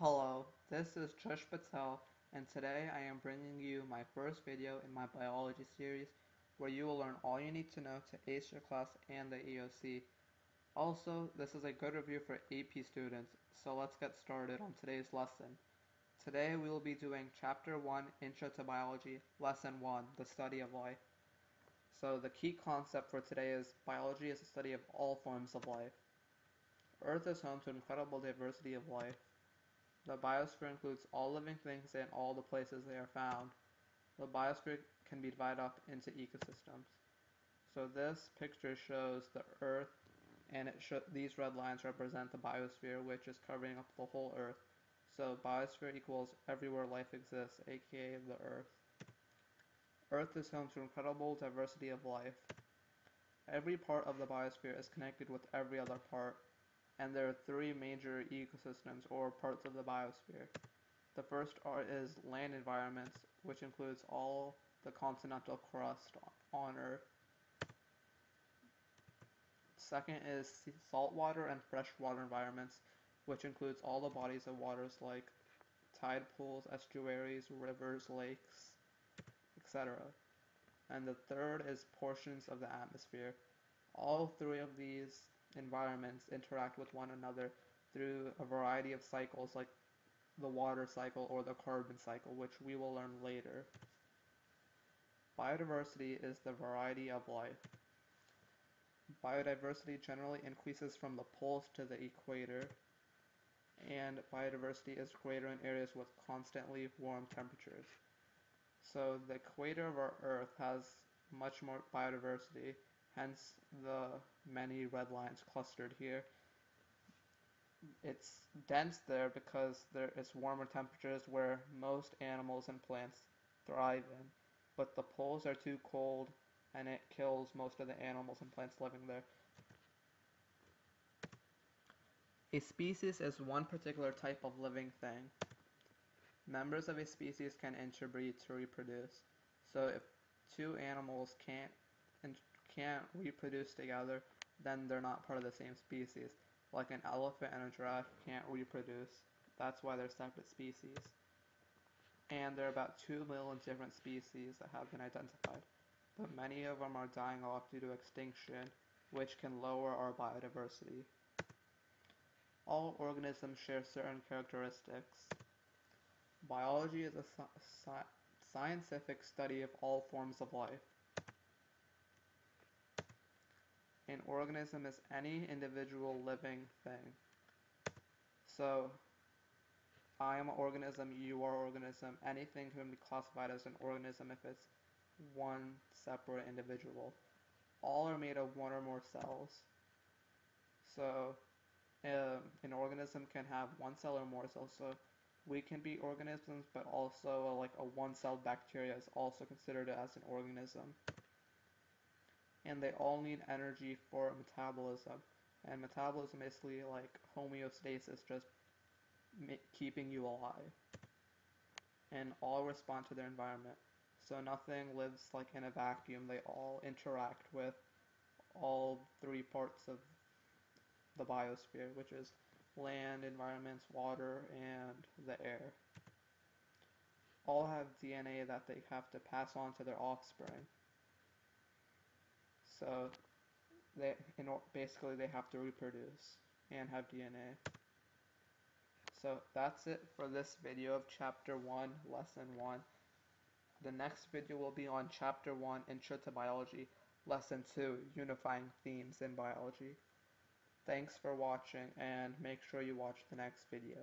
Hello, this is Trish Patel, and today I am bringing you my first video in my biology series, where you will learn all you need to know to ace your class and the EOC. Also, this is a good review for AP students, so let's get started on today's lesson. Today we will be doing Chapter 1, Intro to Biology, Lesson 1, The Study of Life. So the key concept for today is biology is the study of all forms of life. Earth is home to incredible diversity of life. The biosphere includes all living things and all the places they are found. The biosphere can be divided up into ecosystems. So this picture shows the Earth, and these red lines represent the biosphere, which is covering up the whole Earth. So biosphere equals everywhere life exists, aka the Earth. Earth is home to incredible diversity of life. Every part of the biosphere is connected with every other part and there are three major ecosystems or parts of the biosphere. The first are, is land environments, which includes all the continental crust on Earth. Second is saltwater and freshwater environments, which includes all the bodies of waters like tide pools, estuaries, rivers, lakes, etc. And the third is portions of the atmosphere. All three of these environments interact with one another through a variety of cycles like the water cycle or the carbon cycle, which we will learn later. Biodiversity is the variety of life. Biodiversity generally increases from the poles to the equator, and biodiversity is greater in areas with constantly warm temperatures. So the equator of our Earth has much more biodiversity, hence the many red lines clustered here. It's dense there because there is warmer temperatures where most animals and plants thrive in, but the poles are too cold and it kills most of the animals and plants living there. A species is one particular type of living thing. Members of a species can interbreed to reproduce. So if two animals can't can't reproduce together, then they're not part of the same species. Like an elephant and a giraffe can't reproduce. That's why they're separate species. And there are about 2 million different species that have been identified. But many of them are dying off due to extinction, which can lower our biodiversity. All organisms share certain characteristics. Biology is a sci scientific study of all forms of life. An organism is any individual living thing. So, I am an organism, you are an organism, anything can be classified as an organism if it's one separate individual. All are made of one or more cells. So, um, an organism can have one cell or more cells. So, we can be organisms, but also like a one-celled bacteria is also considered as an organism and they all need energy for metabolism. And metabolism is basically like homeostasis, just keeping you alive. And all respond to their environment. So nothing lives like in a vacuum. They all interact with all three parts of the biosphere, which is land, environments, water, and the air. All have DNA that they have to pass on to their offspring. So they in basically they have to reproduce and have DNA. So that's it for this video of chapter 1, lesson 1. The next video will be on chapter 1, Intro to Biology, lesson 2, Unifying Themes in Biology. Thanks for watching and make sure you watch the next video.